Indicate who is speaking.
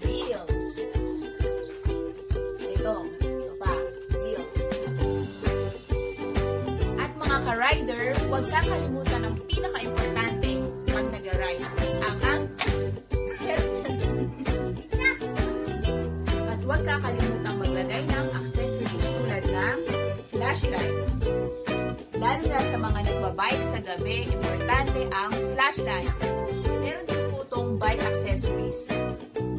Speaker 1: Deal. Ilong. Ito pa. Deal. At mga ka-rider, huwag kakalimutan ang pinaka-importante pag nag-ride. Ang ang At huwag kakalimutan maglagay ng accessories tulad ng flashlight. Lalo na sa mga nagbabike sa gabi, importante ang flashlight. Meron din po itong bike accessories.